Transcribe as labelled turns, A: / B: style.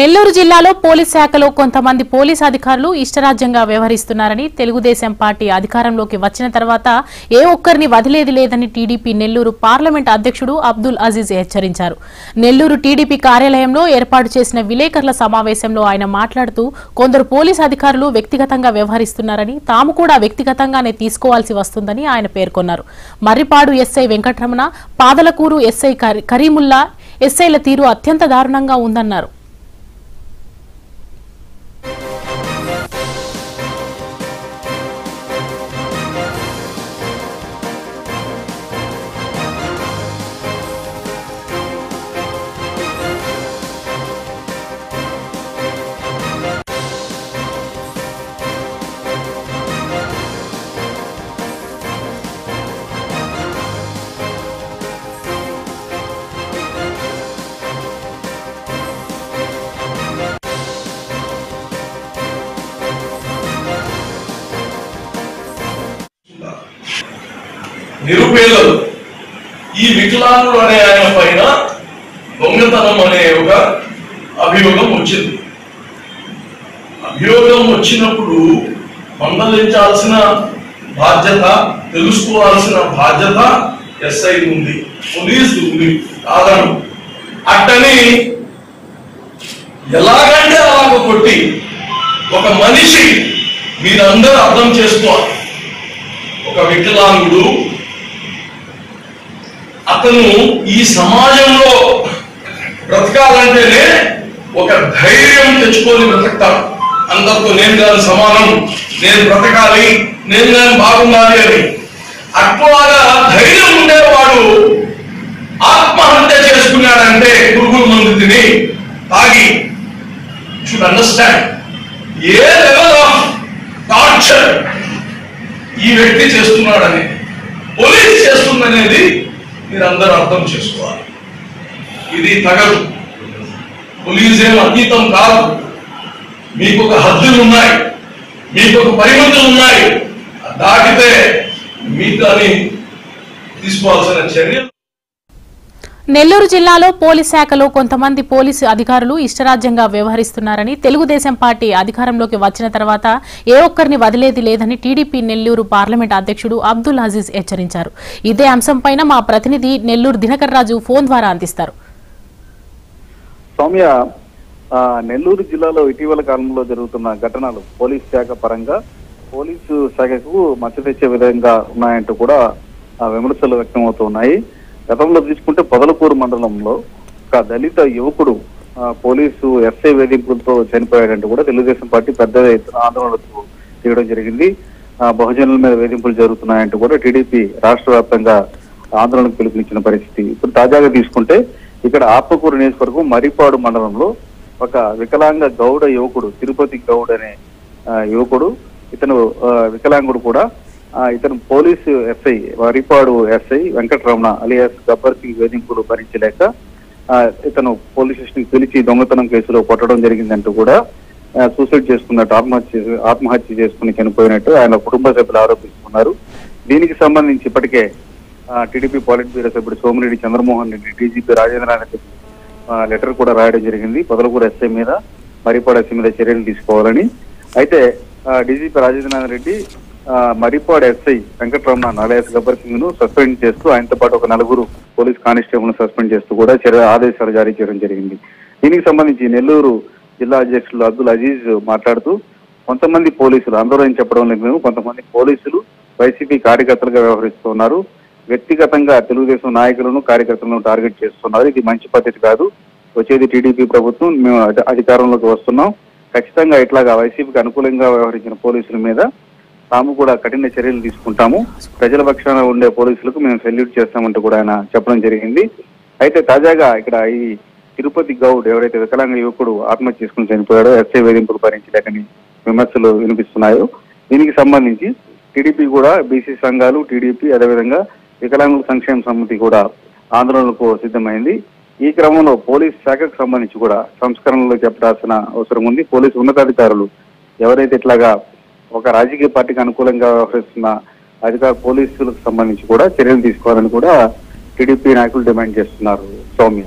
A: నెల్లూరు జిల్లాలో పోలీస్ శాఖలో కొంతమంది పోలీస్ అధికారులు ఇష్టరాజ్యంగా వ్యవహరిస్తున్నారని తెలుగుదేశం పార్టీ అధికారంలోకి వచ్చిన తర్వాత ఏ ఒక్కరిని వదిలేది లేదని టీడీపీ నెల్లూరు పార్లమెంట్ అధ్యక్షుడు అబ్దుల్ అజీజ్ హెచ్చరించారు. నెల్లూరు టీడీపీ కార్యాలయంలో ఏర్పాటు చేసిన విలేకరుల సమావేశంలో ఆయన మాట్లాడుతూ కొందరు పోలీస్ అధికారులు వ్యక్తిగతంగా వ్యవహరిస్తున్నారని తాము కూడా వ్యక్తిగతంగానే తీసుకోవాల్సి వస్తుందని ఆయన పేర్కొన్నారు. మర్రిపాడు ఎస్ఐ వెంకటరమణ పాదలకూరు ఎస్ఐ కరీముల్లా ఎస్ఐల తీరు అత్యంత దారుణంగా ఉందన్నారు.
B: నిరుపేదలు. ఈ వికలాంగుడు అనే ఆయన పైన దొంగతనం అనే ఒక అభియోగం వచ్చింది. అభియోగం వచ్చినప్పుడు మందలించాల్సిన బాధ్యత తెలుసుకోవాల్సిన బాధ్యత ఎస్ఐ ఉంది పోలీసు ఉంది కాదను అట్టని ఎలాగంటే అలాగ కొట్టి ఒక మనిషి మీరందరూ అర్థం చేసుకోవాలి. ఒక వికలాంగుడు అతను ఈ సమాజంలో బ్రతకాలంటేనే ఒక ధైర్యం తెచ్చుకొని బ్రతకతాడు. అందరితో నేను దాని సమానం నేను బ్రతకాలి నేను దాని బాగుండాలి అని. అట్లాగా ధైర్యం ఉండేవాడు ఆత్మహత్య చేసుకున్నాడంటే పురుగుల మందు తిని తాగి. Should understand a level of torture ఈ వ్యక్తి చేస్తున్నాడని పోలీస్ చేస్తుందనేది మీరందరూ అర్థం చేసుకోవాలి. ఇది తగదు. పోలీస్ ఏం అతీతం కాదు. మీకు ఒక హద్దులు ఉన్నాయి. మీకు ఒక పరిమితులు ఉన్నాయి. దాటితే మీకు అని తీసుకోవాల్సిన చర్యలు
A: నెల్లూరు జిల్లాలో పోలీస్ శాఖలో కొంతమంది పోలీసు అధికారులు ఇష్టరాజ్యంగా వ్యవహరిస్తున్నారని తెలుగుదేశం పార్టీ అధికారంలోకి వచ్చిన తర్వాత ఏ ఒక్కరిని వదిలేది లేదని టీడీపీ నెల్లూరు పార్లమెంట్ అధ్యక్షుడు అబ్దుల్ అజీజ్ హెచ్చరించారు. ఇదే అంశంపైన మా ప్రతినిధి నెల్లూరు దినకర్ రాజు ఫోన్ ద్వారా అందిస్తారు.
C: సౌమ్య నెల్లూరు జిల్లాలో ఇటీవల కాలంలో జరుగుతున్న ఘటనలు పోలీస్ శాఖ పరంగా పోలీసు శాఖకు మచ్చ తెచ్చే విధంగా ఉన్నాయంటూ కూడా ఆ, విమర్శలు వ్యక్తమవుతున్నాయి గతంలో తీసుకుంటే పొదలకూరు మండలంలో ఒక దళిత యువకుడు పోలీసు ఎస్ఐ వేధింపులతో చనిపోయాడంటే కూడా తెలుగుదేశం పార్టీ పెద్ద ఎత్తున ఆందోళనకు తీయడం జరిగింది. బహుజనుల మీద వేధింపులు జరుగుతున్నాయంటూ కూడా టీడీపీ రాష్ట్ర వ్యాప్తంగా ఆందోళనకు పిలుపునిచ్చిన పరిస్థితి. ఇప్పుడు తాజాగా తీసుకుంటే ఇక్కడ ఆత్మకూరు నియోజకవర్గం మరిపాడు మండలంలో ఒక వికలాంగ గౌడ యువకుడు తిరుపతి గౌడ్ అనే యువకుడు ఇతను వికలాంగుడు కూడా ఇతను police SI Varipadu SI Venkataramana alias Gabbar Singh వేధింపులు భరించలేక ఇతను పోలీస్ స్టేషన్ పిలిచి దొంగతనం కేసులో కొట్టడం జరిగిందంటూ కూడా సూసైడ్ చేసుకున్నట్టు ఆత్మహత్య ఆత్మహత్య చేసుకుని చనిపోయినట్టు ఆయన కుటుంబ సభ్యులు ఆరోపిస్తున్నారు. దీనికి సంబంధించి ఇప్పటికే టీడీపీ పాలిట్ బ్యూరో సభ్యుడు సోమిరెడ్డి చంద్రమోహన్ రెడ్డి డీజీపీ రాజేంద్రనాథ్ లెటర్ కూడా రాయడం జరిగింది. పొదలకూరు ఎస్ఐ మీద మరిపాడు ఎస్ఐ మీద చర్యలు తీసుకోవాలని. అయితే డీజీపీ రాజేంద్రనాథ్ రెడ్డి మరిపాడు ఎస్ఐ వెంకటరమణ నలయాస్ గబ్బర్ సింగ్ను సస్పెండ్ చేస్తూ ఆయనతో పాటు ఒక నలుగురు పోలీస్ కానిస్టేబుల్ సస్పెండ్ చేస్తూ కూడా చర్య ఆదేశాలు జారీ చేయడం జరిగింది. దీనికి సంబంధించి నెల్లూరు జిల్లా అధ్యక్షులు అబ్దుల్ అజీజ్ మాట్లాడుతూ కొంతమంది పోలీసులు అందరూ చెప్పడం లేదు మేము కొంతమంది పోలీసులు వైసీపీ కార్యకర్తలుగా వ్యవహరిస్తున్నారు వ్యక్తిగతంగా తెలుగుదేశం నాయకులను కార్యకర్తలను టార్గెట్ చేస్తున్నారు. ఇది మంచి పద్ధతి కాదు. వచ్చేది టీడీపీ ప్రభుత్వం మేము అధికారంలోకి వస్తున్నాం. ఖచ్చితంగా ఇట్లాగా వైసీపీకి అనుకూలంగా వ్యవహరించిన పోలీసుల మీద తాము కూడా కఠిన చర్యలు తీసుకుంటాము. ప్రజల పక్షాన ఉండే పోలీసులకు మేము సెల్యూట్ చేస్తామంటూ కూడా ఆయన చెప్పడం జరిగింది. అయితే తాజాగా ఇక్కడ ఈ తిరుపతి గౌడ్ ఎవరైతే వికలాంగ యువకుడు ఆత్మహత్య చేసుకుని చనిపోయాడో ఎస్ఐ వేధింపులు భరించలేకని విమర్శలు వినిపిస్తున్నాయో. దీనికి సంబంధించి టీడీపీ కూడా బీసీ సంఘాలు టీడీపీ అదేవిధంగా వికలాంగుల సంక్షేమ సమితి కూడా ఆందోళనకు సిద్ధమైంది. ఈ క్రమంలో పోలీస్ శాఖకు సంబంధించి కూడా సంస్కరణలు చెప్పాల్సిన అవసరం ఉంది. పోలీసు ఉన్నతాధికారులు ఎవరైతే ఇట్లాగా ఒక రాజకీయ పార్టీకి అనుకూలంగా వ్యవహరిస్తున్న అధికార పోలీసులకు సంబంధించి కూడా చర్యలు తీసుకోవాలని కూడా టీడీపీ నాయకులు డిమాండ్ చేస్తున్నారు సౌమ్య.